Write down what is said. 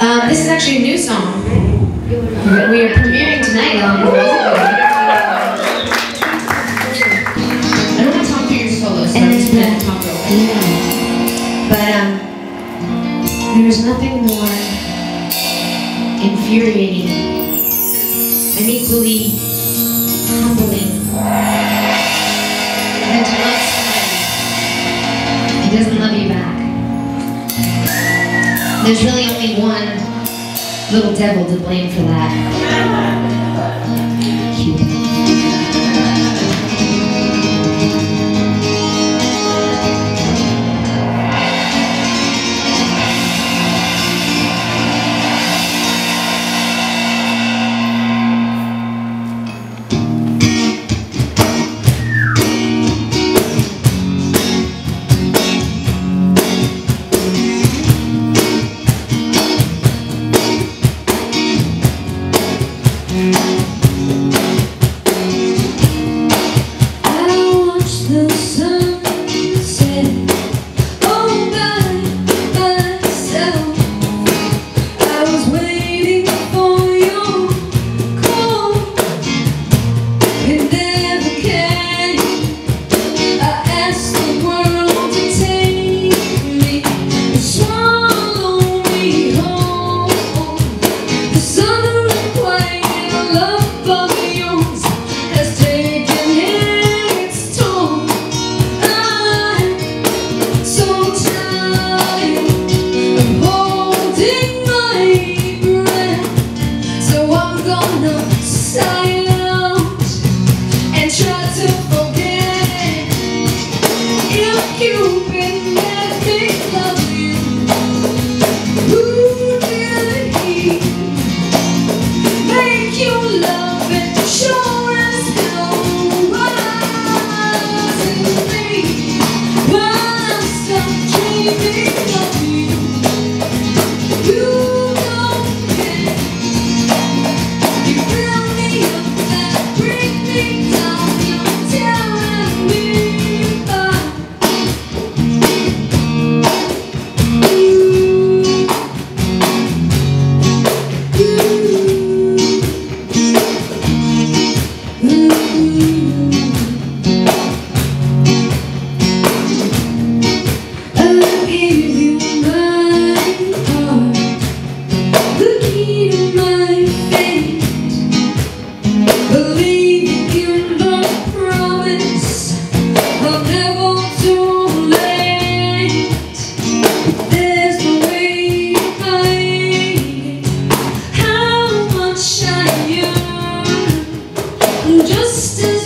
Um, this is actually a new song that we are premiering tonight I don't want to talk through your solo, so I'm just going to talk over yeah. But um, there's nothing more infuriating There's really only one little devil to blame for that. 근데 still